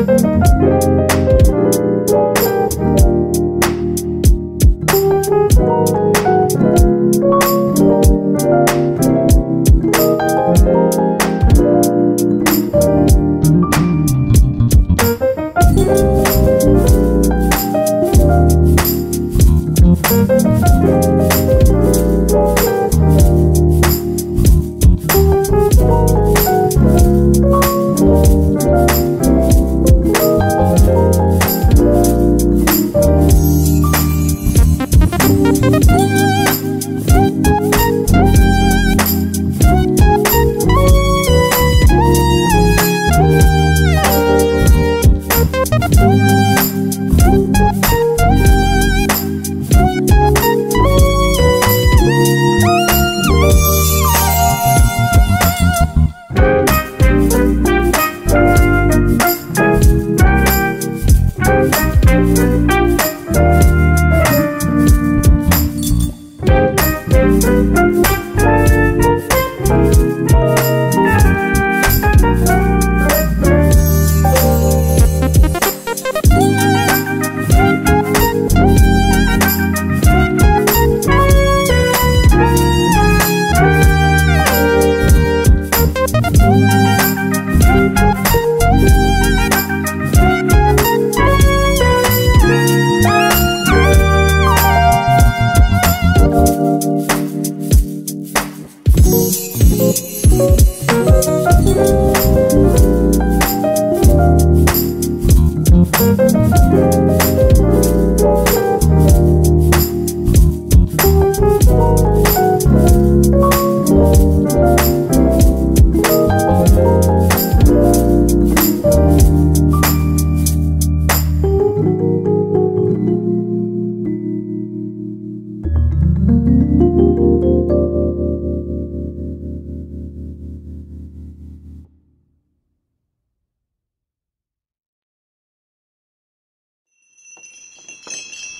Thank Música